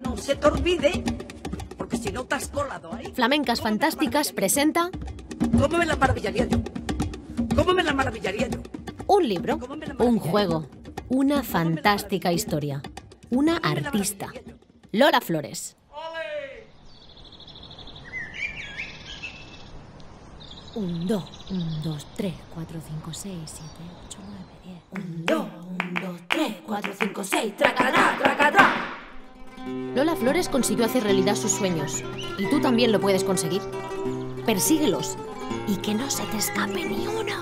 No se te olvide, porque si no te has colado ahí. Flamencas Fantásticas presenta ¿Cómo me la maravillaría yo? ¿Cómo me la maravillaría yo? un libro, un juego, una fantástica historia, una artista. Lola Flores. Un, dos, un, dos, tres, cuatro, cinco, seis, siete, ocho, nueve, diez. Un, dos, un, dos, tres, cuatro, cinco, seis, tracadá, tracadá. Lola Flores consiguió hacer realidad sus sueños. Y tú también lo puedes conseguir. Persíguelos y que no se te escape ni uno.